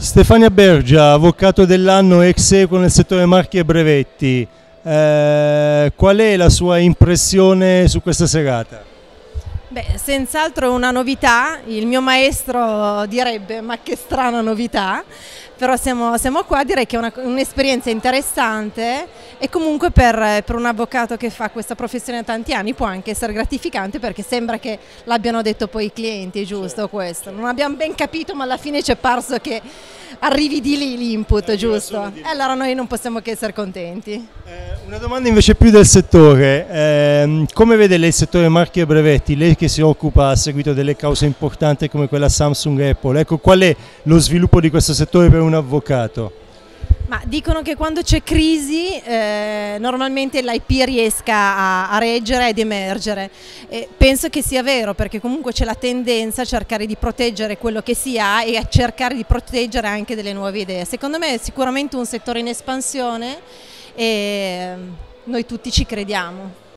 Stefania Bergia, avvocato dell'anno ex equo nel settore marchi e brevetti, eh, qual è la sua impressione su questa serata? Beh, senz'altro è una novità, il mio maestro direbbe ma che strana novità, però siamo, siamo qua, direi che è un'esperienza interessante e comunque per, per, un avvocato che fa questa professione da tanti anni può anche essere gratificante perché sembra che l'abbiano detto poi i clienti, giusto questo? Non abbiamo ben capito ma alla fine ci è parso che arrivi di lì l'input, giusto? E allora noi non possiamo che essere contenti. Eh, una domanda invece più del settore, eh, come vede lei il settore marchi e brevetti, lei che si occupa a seguito delle cause importanti come quella Samsung e Apple, ecco qual è lo sviluppo di questo settore per un avvocato? Ma dicono che quando c'è crisi eh, normalmente l'IP riesca a, a, reggere ed emergere. E penso che sia vero perché comunque c'è la tendenza a cercare di proteggere quello che si ha e a cercare di proteggere anche delle nuove idee. Secondo me è sicuramente un settore in espansione e noi tutti ci crediamo.